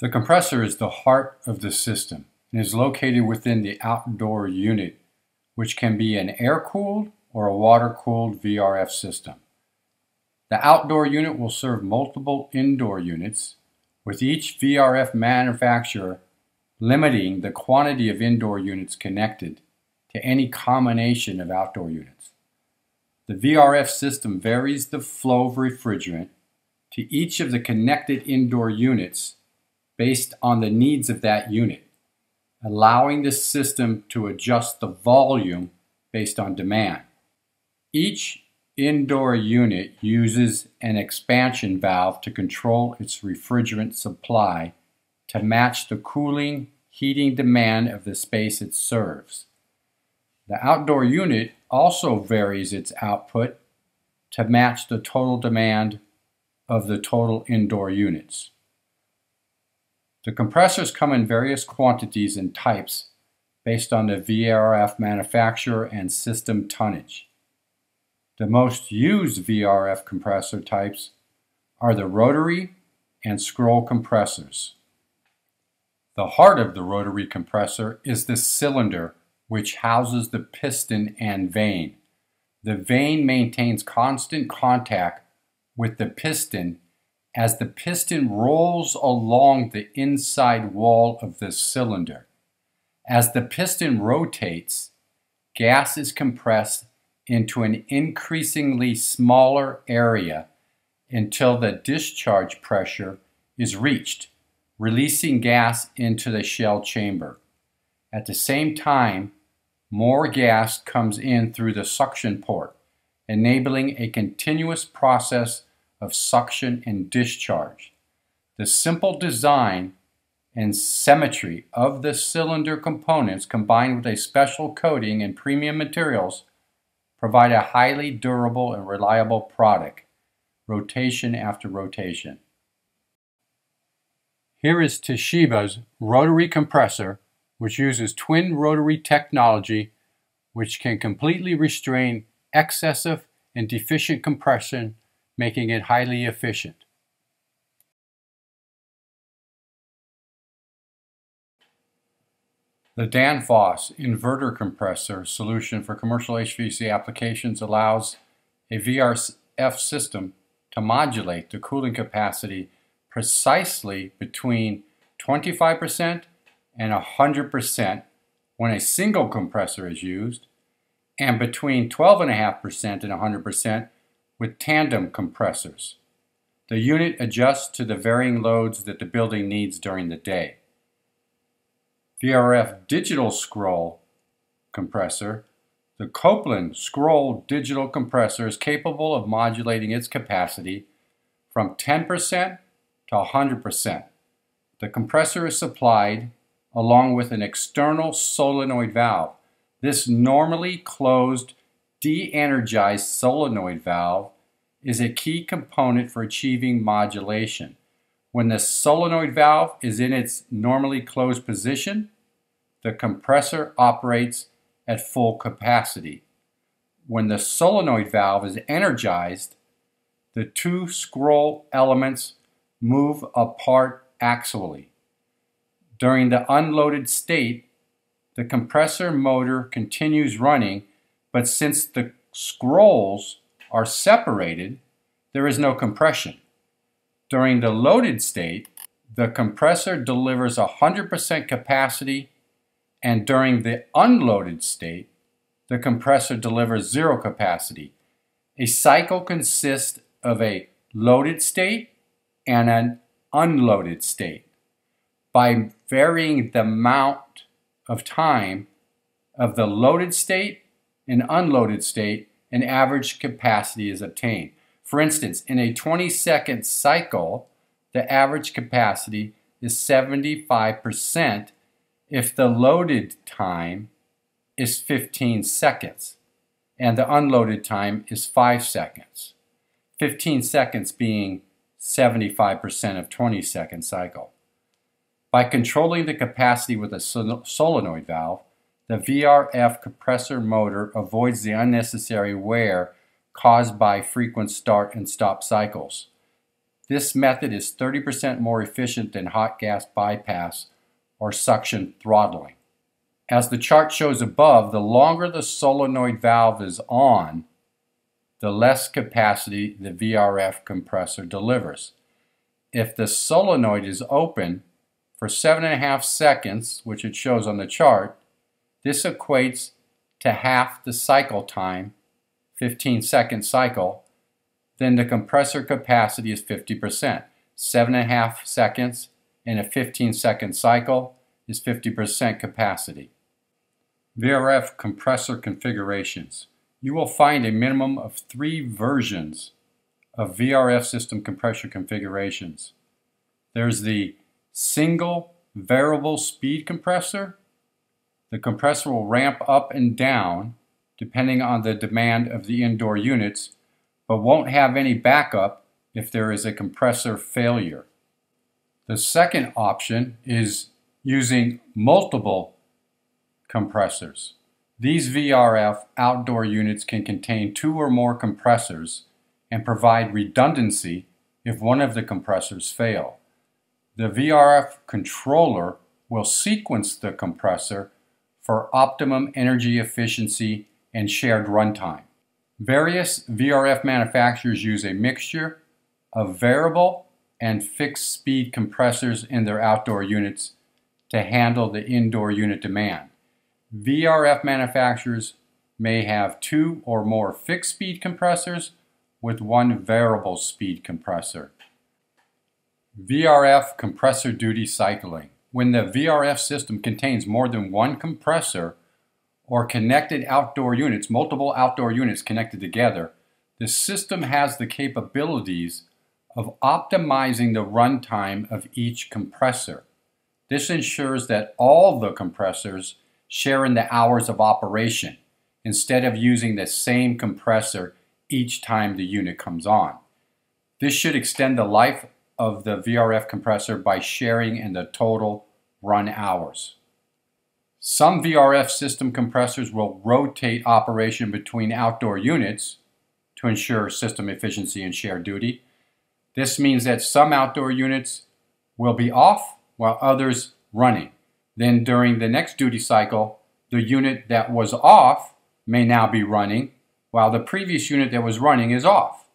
The compressor is the heart of the system and is located within the outdoor unit, which can be an air-cooled or a water-cooled VRF system. The outdoor unit will serve multiple indoor units, with each VRF manufacturer limiting the quantity of indoor units connected to any combination of outdoor units. The VRF system varies the flow of refrigerant to each of the connected indoor units based on the needs of that unit, allowing the system to adjust the volume based on demand. Each indoor unit uses an expansion valve to control its refrigerant supply to match the cooling heating demand of the space it serves. The outdoor unit also varies its output to match the total demand of the total indoor units. The compressors come in various quantities and types based on the VRF manufacturer and system tonnage. The most used VRF compressor types are the rotary and scroll compressors. The heart of the rotary compressor is the cylinder which houses the piston and vane. The vane maintains constant contact with the piston as the piston rolls along the inside wall of the cylinder. As the piston rotates, gas is compressed into an increasingly smaller area until the discharge pressure is reached, releasing gas into the shell chamber. At the same time, more gas comes in through the suction port, enabling a continuous process of suction and discharge. The simple design and symmetry of the cylinder components combined with a special coating and premium materials provide a highly durable and reliable product, rotation after rotation. Here is Toshiba's rotary compressor, which uses twin rotary technology, which can completely restrain excessive and deficient compression making it highly efficient. The Danfoss inverter compressor solution for commercial HVAC applications allows a VRF system to modulate the cooling capacity precisely between 25% and 100% when a single compressor is used, and between 12.5% and 100% with tandem compressors. The unit adjusts to the varying loads that the building needs during the day. VRF digital scroll compressor. The Copeland scroll digital compressor is capable of modulating its capacity from 10% to 100%. The compressor is supplied along with an external solenoid valve. This normally closed de-energized solenoid valve is a key component for achieving modulation. When the solenoid valve is in its normally closed position, the compressor operates at full capacity. When the solenoid valve is energized, the two scroll elements move apart axially. During the unloaded state, the compressor motor continues running but since the scrolls are separated, there is no compression. During the loaded state, the compressor delivers 100% capacity, and during the unloaded state, the compressor delivers zero capacity. A cycle consists of a loaded state and an unloaded state. By varying the amount of time of the loaded state in unloaded state, an average capacity is obtained. For instance, in a 20 second cycle, the average capacity is 75% if the loaded time is 15 seconds and the unloaded time is 5 seconds. 15 seconds being 75% of 20 second cycle. By controlling the capacity with a solenoid valve, the VRF compressor motor avoids the unnecessary wear caused by frequent start and stop cycles. This method is 30% more efficient than hot gas bypass or suction throttling. As the chart shows above, the longer the solenoid valve is on, the less capacity the VRF compressor delivers. If the solenoid is open for seven and a half seconds, which it shows on the chart, this equates to half the cycle time, 15 second cycle, then the compressor capacity is 50%. Seven and a half seconds in a 15 second cycle is 50% capacity. VRF compressor configurations. You will find a minimum of three versions of VRF system compressor configurations. There's the single variable speed compressor. The compressor will ramp up and down depending on the demand of the indoor units but won't have any backup if there is a compressor failure. The second option is using multiple compressors. These VRF outdoor units can contain two or more compressors and provide redundancy if one of the compressors fail. The VRF controller will sequence the compressor for optimum energy efficiency and shared runtime. Various VRF manufacturers use a mixture of variable and fixed speed compressors in their outdoor units to handle the indoor unit demand. VRF manufacturers may have two or more fixed speed compressors with one variable speed compressor. VRF compressor duty cycling. When the VRF system contains more than one compressor, or connected outdoor units, multiple outdoor units connected together, the system has the capabilities of optimizing the runtime of each compressor. This ensures that all the compressors share in the hours of operation instead of using the same compressor each time the unit comes on. This should extend the life of the VRF compressor by sharing in the total run hours. Some VRF system compressors will rotate operation between outdoor units to ensure system efficiency and shared duty. This means that some outdoor units will be off while others running. Then during the next duty cycle, the unit that was off may now be running while the previous unit that was running is off.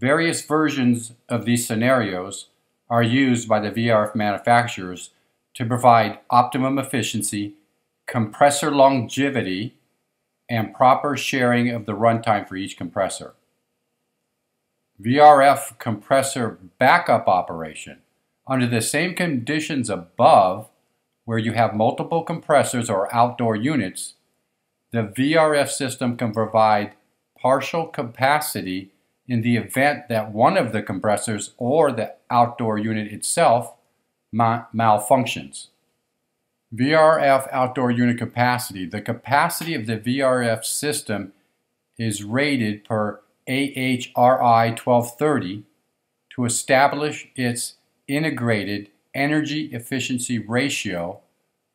Various versions of these scenarios are used by the VRF manufacturers to provide optimum efficiency, compressor longevity, and proper sharing of the runtime for each compressor. VRF compressor backup operation. Under the same conditions above, where you have multiple compressors or outdoor units, the VRF system can provide partial capacity in the event that one of the compressors or the outdoor unit itself malfunctions. VRF outdoor unit capacity. The capacity of the VRF system is rated per AHRI 1230 to establish its integrated energy efficiency ratio,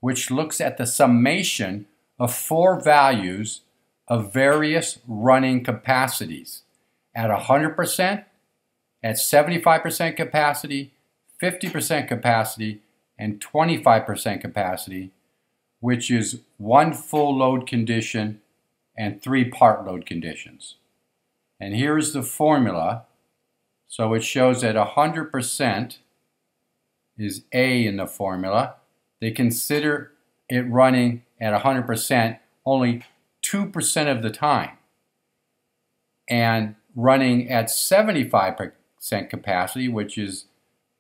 which looks at the summation of four values of various running capacities at 100%, at 75% capacity, 50% capacity, and 25% capacity, which is one full load condition and three part load conditions. And here's the formula. So it shows that 100% is A in the formula. They consider it running at 100% only 2% of the time. And running at 75% capacity, which is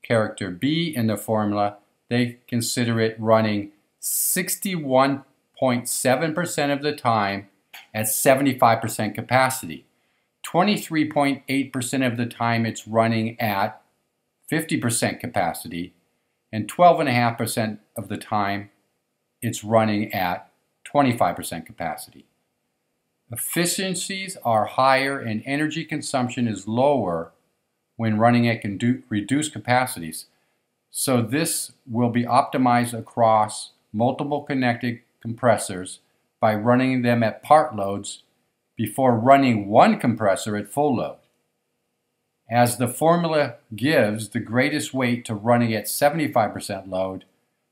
character B in the formula, they consider it running 61.7% of the time at 75% capacity. 23.8% of the time it's running at 50% capacity, and 12.5% of the time it's running at 25% capacity. Efficiencies are higher and energy consumption is lower when running at reduced capacities. So this will be optimized across multiple connected compressors by running them at part loads before running one compressor at full load. as the formula gives the greatest weight to running at 75% load,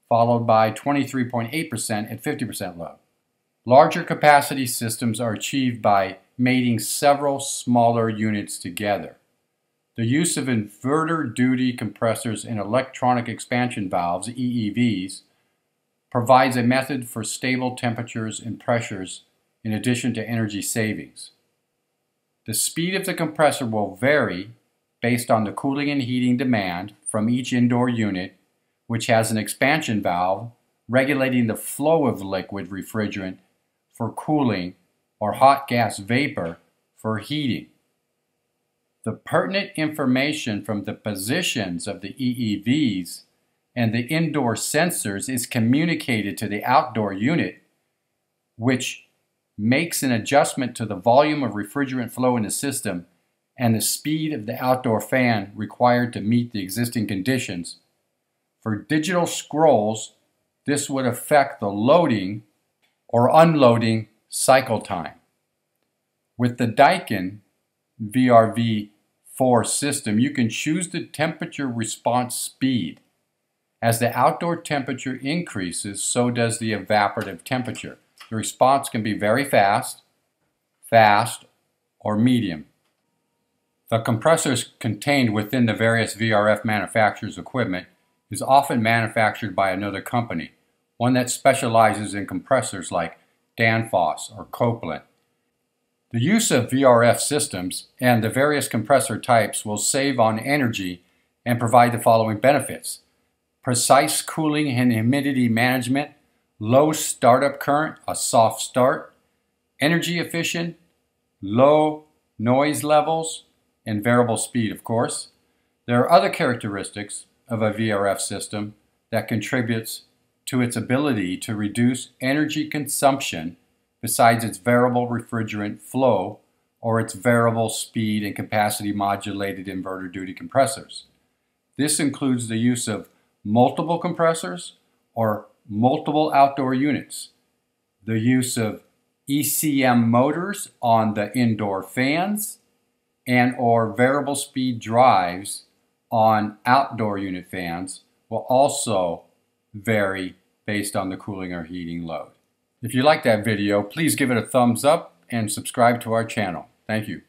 followed by 23.8% at 50% load. Larger capacity systems are achieved by mating several smaller units together. The use of inverter duty compressors and electronic expansion valves, EEVs, provides a method for stable temperatures and pressures in addition to energy savings. The speed of the compressor will vary based on the cooling and heating demand from each indoor unit, which has an expansion valve regulating the flow of liquid refrigerant for cooling or hot gas vapor for heating. The pertinent information from the positions of the EEVs and the indoor sensors is communicated to the outdoor unit, which makes an adjustment to the volume of refrigerant flow in the system and the speed of the outdoor fan required to meet the existing conditions. For digital scrolls, this would affect the loading or unloading cycle time. With the Daikin VRV4 system, you can choose the temperature response speed. As the outdoor temperature increases, so does the evaporative temperature. The response can be very fast, fast, or medium. The compressors contained within the various VRF manufacturers' equipment is often manufactured by another company, one that specializes in compressors like Danfoss or Copeland. The use of VRF systems and the various compressor types will save on energy and provide the following benefits. Precise cooling and humidity management low startup current, a soft start, energy efficient, low noise levels, and variable speed, of course. There are other characteristics of a VRF system that contributes to its ability to reduce energy consumption besides its variable refrigerant flow or its variable speed and capacity modulated inverter duty compressors. This includes the use of multiple compressors or multiple outdoor units, the use of ECM motors on the indoor fans, and or variable speed drives on outdoor unit fans will also vary based on the cooling or heating load. If you like that video, please give it a thumbs up and subscribe to our channel. Thank you.